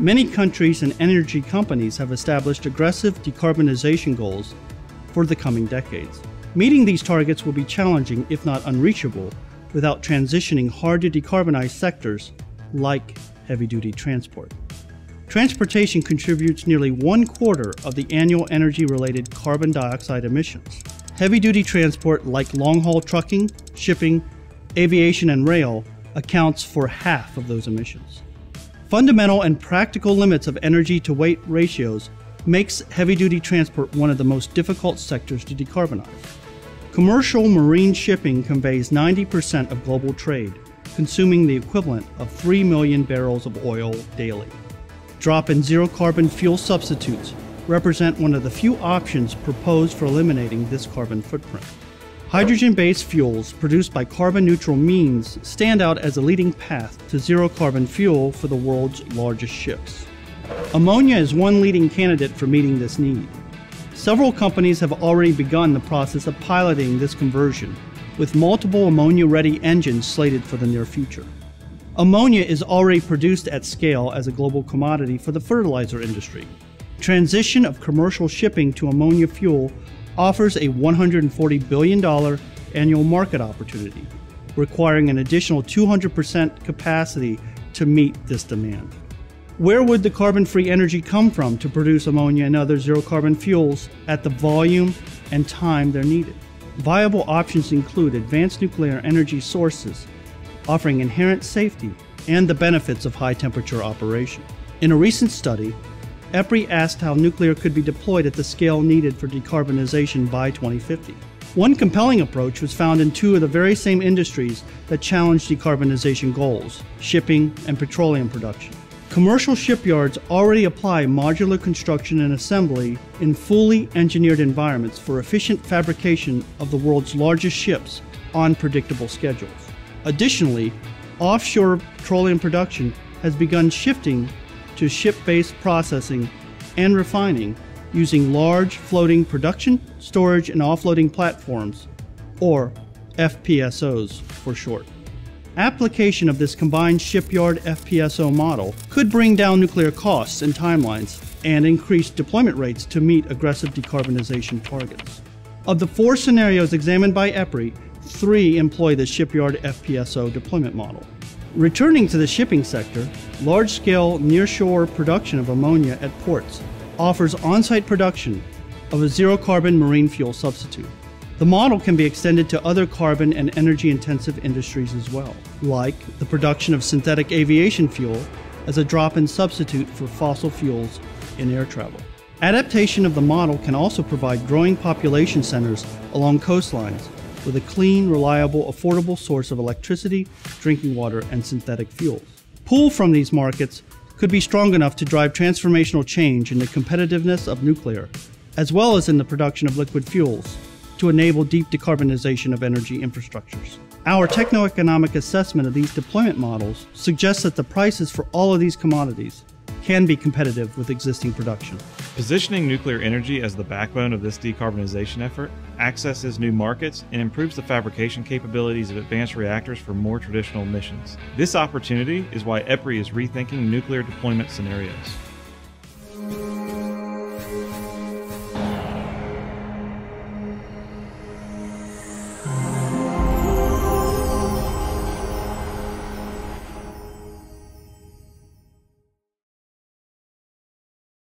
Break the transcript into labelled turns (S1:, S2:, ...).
S1: Many countries and energy companies have established aggressive decarbonization goals for the coming decades. Meeting these targets will be challenging, if not unreachable, without transitioning hard to decarbonize sectors like heavy duty transport. Transportation contributes nearly one quarter of the annual energy related carbon dioxide emissions. Heavy duty transport, like long haul trucking, shipping, aviation, and rail, accounts for half of those emissions. Fundamental and practical limits of energy to weight ratios makes heavy duty transport one of the most difficult sectors to decarbonize. Commercial marine shipping conveys 90% of global trade, consuming the equivalent of 3 million barrels of oil daily. Drop in zero carbon fuel substitutes represent one of the few options proposed for eliminating this carbon footprint. Hydrogen based fuels produced by carbon neutral means stand out as a leading path to zero carbon fuel for the world's largest ships. Ammonia is one leading candidate for meeting this need. Several companies have already begun the process of piloting this conversion, with multiple ammonia ready engines slated for the near future. Ammonia is already produced at scale as a global commodity for the fertilizer industry. Transition of commercial shipping to ammonia fuel offers a $140 billion annual market opportunity, requiring an additional 200% capacity to meet this demand. Where would the carbon free energy come from to produce ammonia and other zero carbon fuels at the volume and time they're needed? Viable options include advanced nuclear energy sources, offering inherent safety and the benefits of high temperature operation. In a recent study, EPRI asked how nuclear could be deployed at the scale needed for decarbonization by 2050. One compelling approach was found in two of the very same industries that challenge decarbonization goals shipping and petroleum production. Commercial shipyards already apply modular construction and assembly in fully engineered environments for efficient fabrication of the world's largest ships on predictable schedules. Additionally, offshore petroleum production has begun shifting to ship based processing and refining using large floating production, storage, and offloading platforms, or FPSOs for short. Application of this combined shipyard FPSO model could bring down nuclear costs and timelines and increase deployment rates to meet aggressive decarbonization targets. Of the four scenarios examined by EPRI, three employ the shipyard FPSO deployment model. Returning to the shipping sector, large scale nearshore production of ammonia at ports offers on site production of a zero carbon marine fuel substitute. The model can be extended to other carbon and energy intensive industries as well, like the production of synthetic aviation fuel as a drop in substitute for fossil fuels in air travel. Adaptation of the model can also provide growing population centers along coastlines with a clean, reliable, affordable source of electricity, drinking water, and synthetic fuels. Pull from these markets could be strong enough to drive transformational change in the competitiveness of nuclear, as well as in the production of liquid fuels to enable deep decarbonization of energy infrastructures. Our techno-economic assessment of these deployment models suggests that the prices for all of these commodities can be competitive with existing production.
S2: Positioning nuclear energy as the backbone of this decarbonization effort accesses new markets and improves the fabrication capabilities of advanced reactors for more traditional missions. This opportunity is why EPRI is rethinking nuclear deployment scenarios.